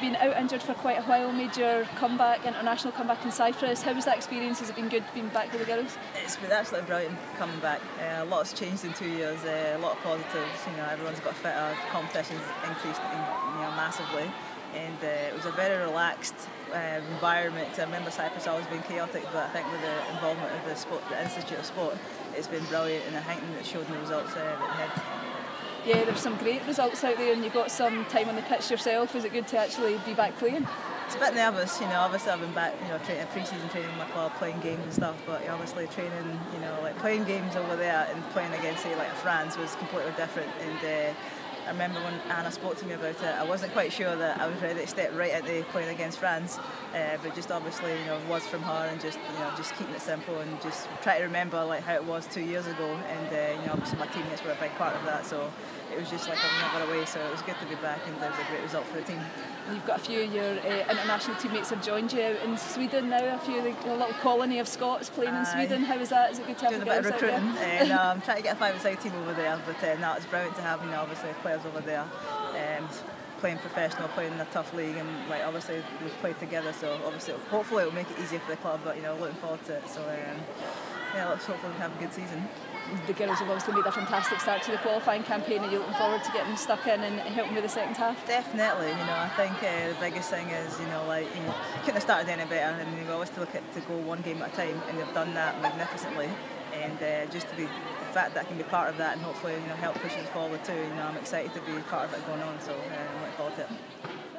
been out injured for quite a while, made your comeback, international comeback in Cyprus. How was that experience? Has it been good being back with the girls? It's been absolutely brilliant coming back. Uh, a lot's changed in two years. Uh, a lot of positives. You know, everyone's got fitter. Competition's increased, in, you know, massively, and uh, it was a very relaxed uh, environment. I remember Cyprus always being chaotic, but I think with the involvement of the sport, the Institute of Sport, it's been brilliant, and I think it showed in the results uh, that had yeah, there's some great results out there, and you've got some time on the pitch yourself. Is it good to actually be back playing? It's a bit nervous, you know. Obviously, I've been back, you know, pre-season training with my club, playing games and stuff. But obviously, training, you know, like playing games over there and playing against, say, like France was completely different. And uh, I remember when Anna spoke to me about it, I wasn't quite sure that I was ready to step right at the playing against France. Uh, but just obviously, you know, was from her and just, you know, just keeping it simple and just try to remember like how it was two years ago. And uh, you know, obviously my teammates were a big part of that. So it was just like I've never away, so it was good to be back, and it was a great result for the team. You've got a few of your uh, international teammates have joined you out in Sweden now. A few of the, a little colony of Scots playing in Sweden. How is that? Is it good to have Doing a bit of recruiting, uh, I'm trying to get a five-a-side team over there. But uh, no, it's brilliant to have you know obviously players over there. Um, playing professional, playing in a tough league, and like obviously we've played together, so obviously hopefully it'll make it easier for the club. But you know, looking forward to it. So um, yeah, let's hopefully have a good season the girls have obviously made a fantastic start to the qualifying campaign. Are you looking forward to getting stuck in and helping with the second half? Definitely. You know, I think uh, the biggest thing is, you know, like you, know, couldn't have started any better, and you always look at to go one game at a time, and they've done that magnificently. And uh, just to be the fact that I can be part of that and hopefully you know help push us forward too. You know, I'm excited to be part of it going on, so uh, I'm looking forward to it.